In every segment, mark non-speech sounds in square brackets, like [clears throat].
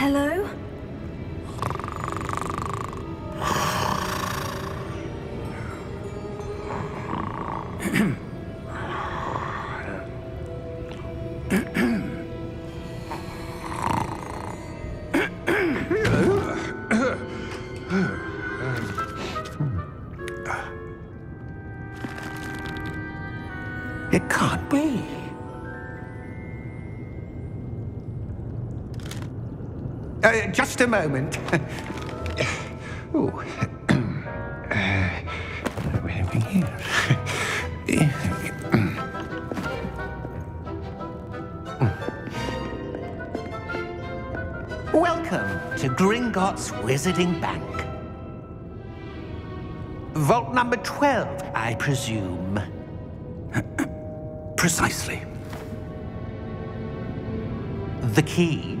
Hello? Uh, just a moment. [laughs] oh. [clears throat] uh, are we here? [laughs] Welcome to Gringotts Wizarding Bank. Vault number 12, I presume. [clears throat] Precisely. The key?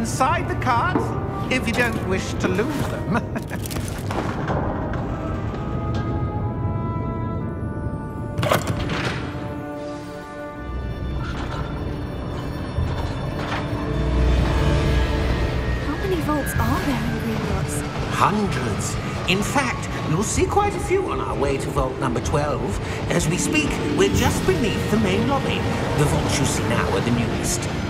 Inside the cart if you don't wish to lose them. [laughs] How many vaults are there in Gringotts? Hundreds. In fact, you'll see quite a few on our way to vault number 12. As we speak, we're just beneath the main lobby. The vaults you see now are the newest.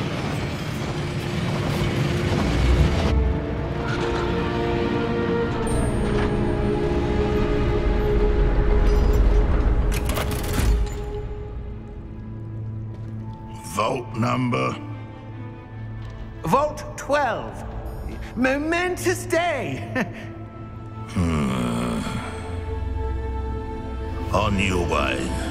Number. Vault 12. Momentous day. Hmm. On your way.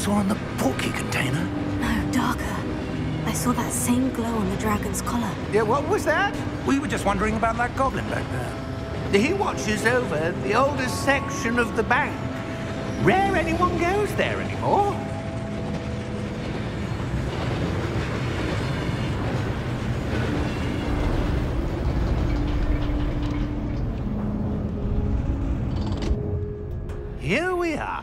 Saw on the portkey container? No, darker. I saw that same glow on the dragon's collar. yeah, what was that? We were just wondering about that goblin back there. He watches over the oldest section of the bank. Rare anyone goes there anymore. Here we are.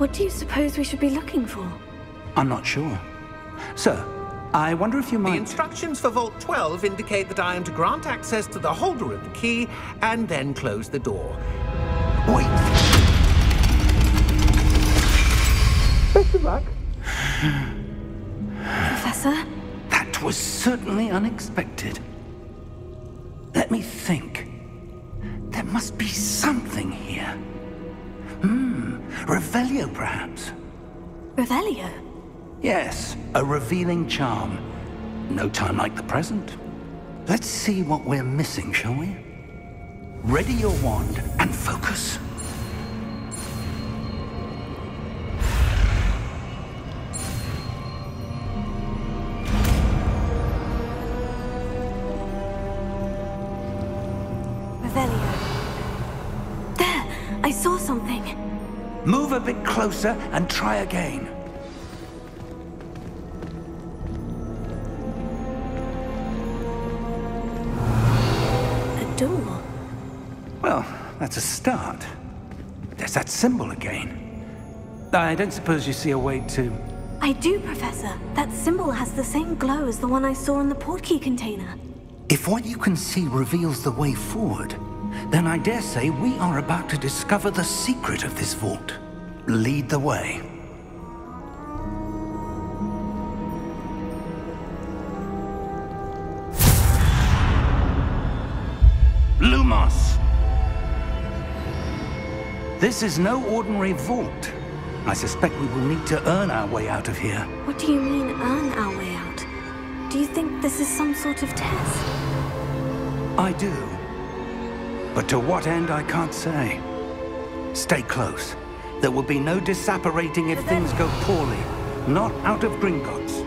What do you suppose we should be looking for? I'm not sure. Sir, I wonder if you might... The instructions for Vault 12 indicate that I am to grant access to the holder of the key and then close the door. Wait! Best of luck. Professor? That was certainly unexpected. Let me think. There must be something here. Revelio perhaps? Revelio? Yes, a revealing charm. No time like the present. Let's see what we're missing, shall we? Ready your wand and focus. Revelio. There! I saw something. Move a bit closer and try again. A door. Well, that's a start. There's that symbol again. I don't suppose you see a way to... I do, Professor. That symbol has the same glow as the one I saw in the portkey container. If what you can see reveals the way forward, then I dare say we are about to discover the secret of this vault. Lead the way. Lumos! This is no ordinary vault. I suspect we will need to earn our way out of here. What do you mean, earn our way out? Do you think this is some sort of test? I do. But to what end, I can't say. Stay close. There will be no disapparating if things go poorly. Not out of Gringotts.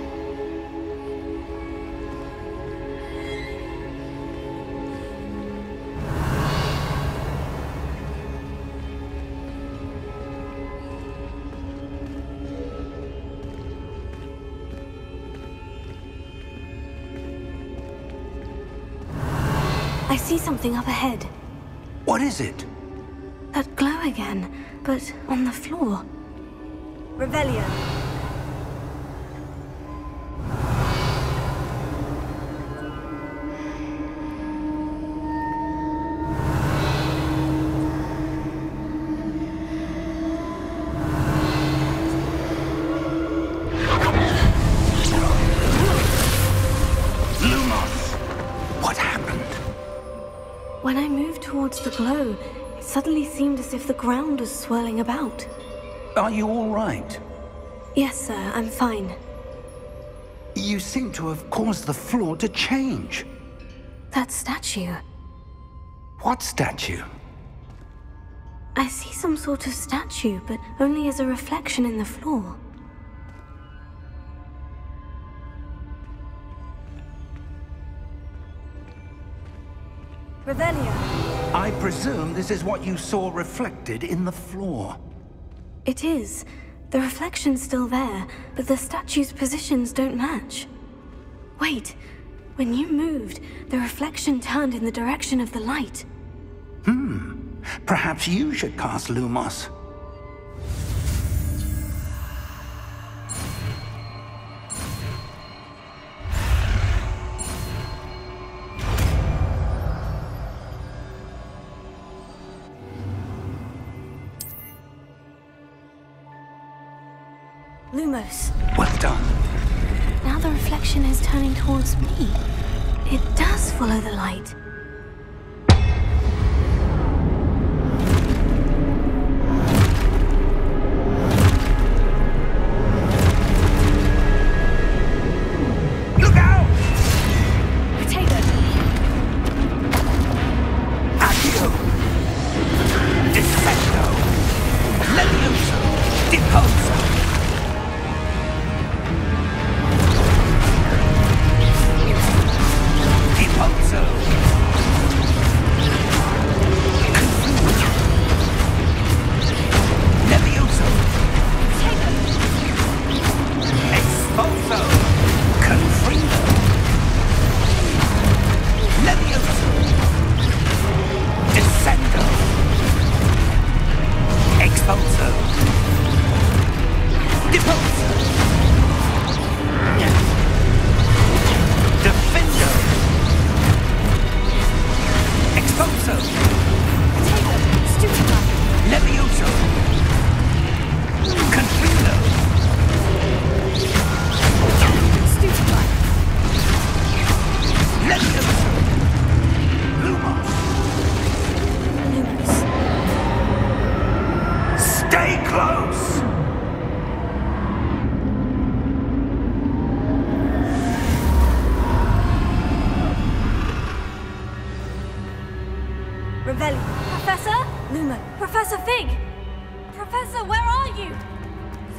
I see something up ahead. What is it? That glow again, but on the floor. Revelio. When I moved towards the glow, it suddenly seemed as if the ground was swirling about. Are you all right? Yes, sir, I'm fine. You seem to have caused the floor to change. That statue. What statue? I see some sort of statue, but only as a reflection in the floor. I presume this is what you saw reflected in the floor. It is. The reflection's still there, but the statue's positions don't match. Wait. When you moved, the reflection turned in the direction of the light. Hmm. Perhaps you should cast. Lumos. Turning towards me. It does follow the light.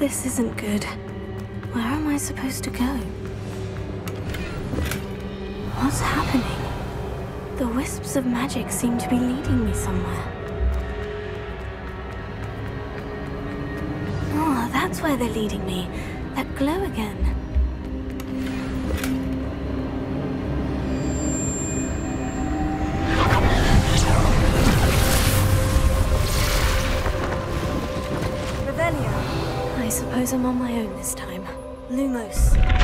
This isn't good. Where am I supposed to go? What's happening? The wisps of magic seem to be leading me somewhere. Oh, that's where they're leading me. That glow again. Suppose I'm on my own this time. Lumos.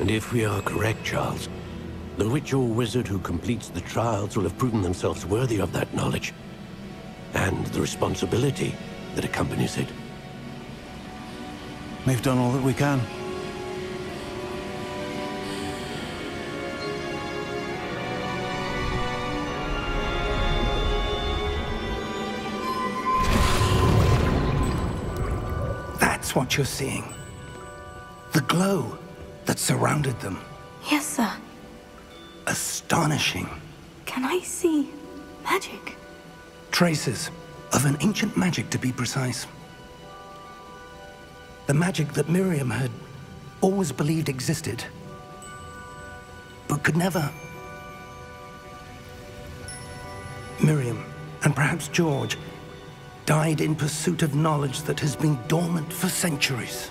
and if we are correct, Charles, the witch or wizard who completes the trials will have proven themselves worthy of that knowledge. And the responsibility that accompanies it. We've done all that we can. That's what you're seeing. The glow that surrounded them. Yes, sir. Astonishing. Can I see magic? Traces of an ancient magic, to be precise. The magic that Miriam had always believed existed, but could never. Miriam, and perhaps George, died in pursuit of knowledge that has been dormant for centuries.